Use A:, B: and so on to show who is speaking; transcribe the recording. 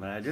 A: Malah